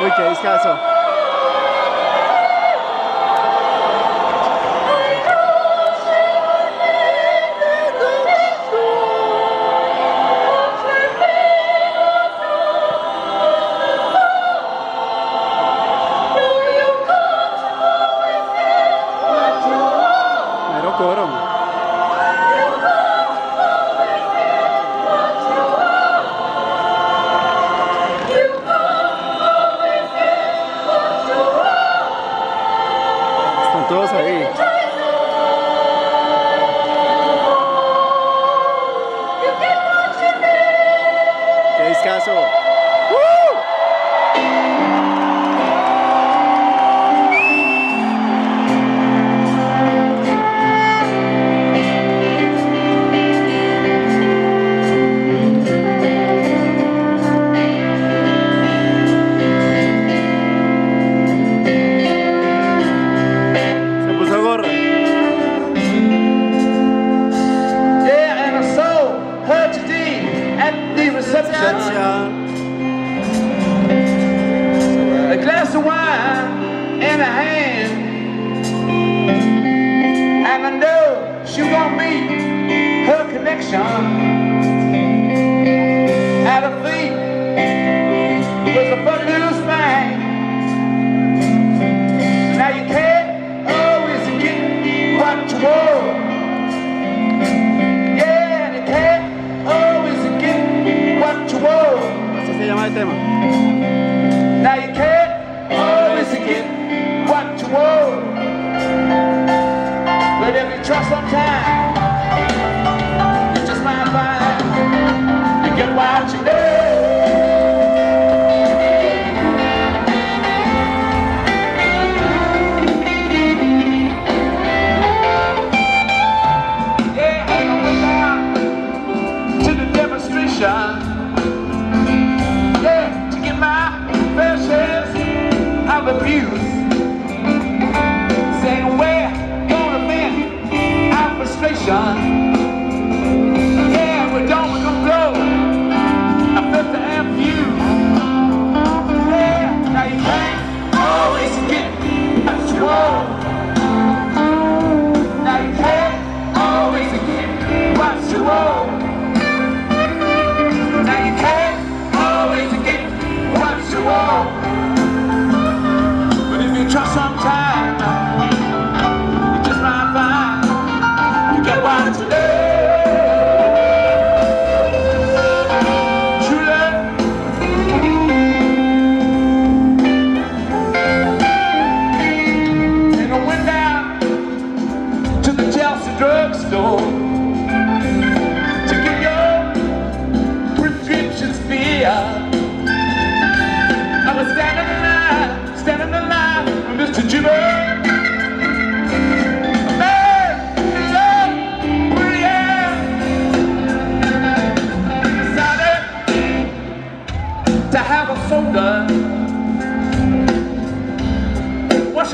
Okay, que descanso. nation at a feet was a footloose thing. Now you can't always get what you want. Yeah, and you can't always get what you want. Así se llama el tema. Now you can't always get what you want. But if you trust on time. watching it.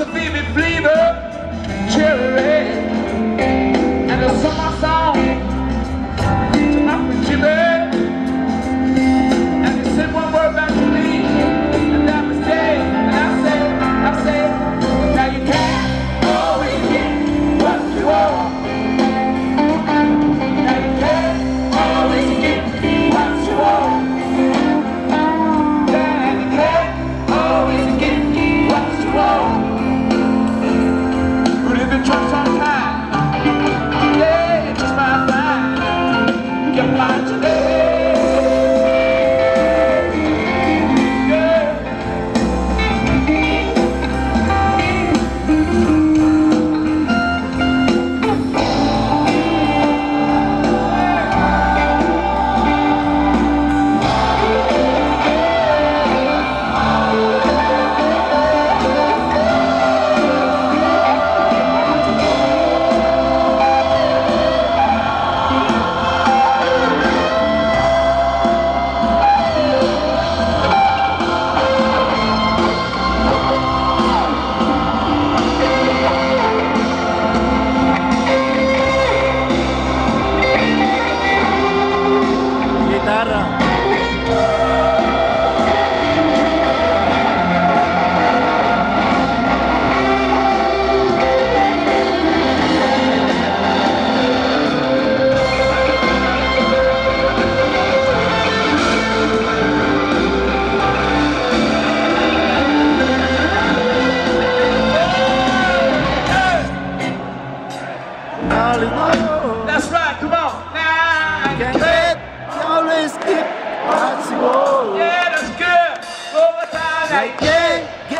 to be me bleeder, cherry.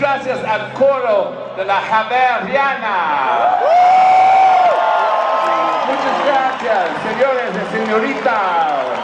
gracias al coro de la Javeriana. Muchas gracias, señores y señoritas.